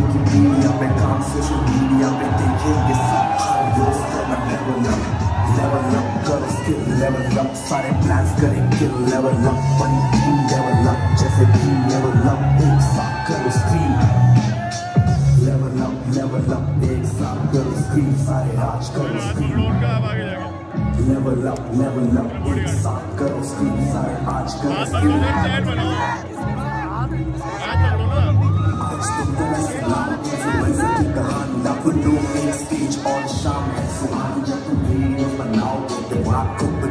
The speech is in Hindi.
नाम विकिपीडिया पे काम सोशल मीडिया पे देखेंगे सब हर रोज करना लेवल अप लेवल अप करो स्किल लेवल अप सारे प्लान्स करें किल लेवल अप बनी टीम लेवल अप जैसे टीम लेवल अप एक साथ करो screen level up level up एक साथ करो स्क्रीन सारे आज करो जाके लेवल अप लेवल अप एक साथ करो स्क्रीन सारे आज करो हाथ could do big speech on the shaman. So I could just do me now The rock could be